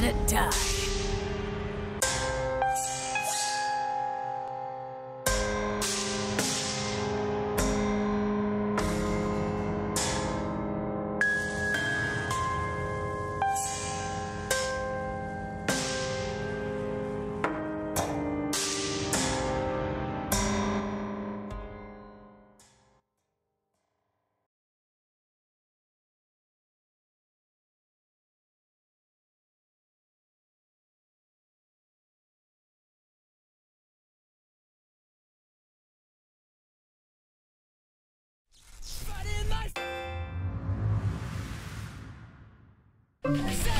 let it die. Set!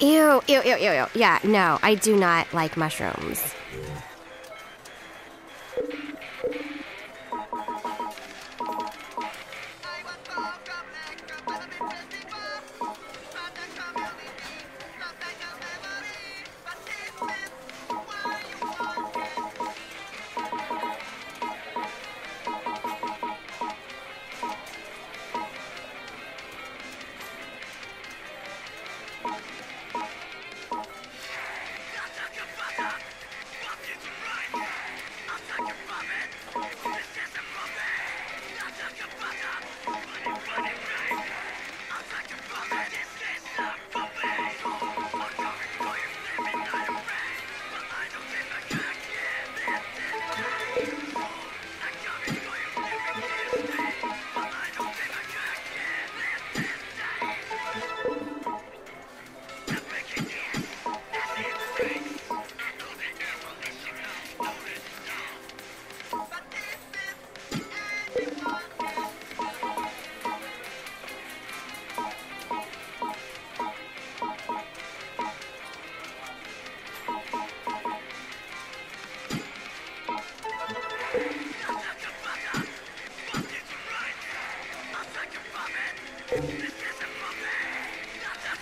Ew, ew, ew, ew, ew. Yeah, no, I do not like mushrooms.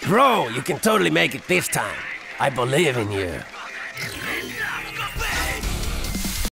Bro, you can totally make it this time. I believe in you.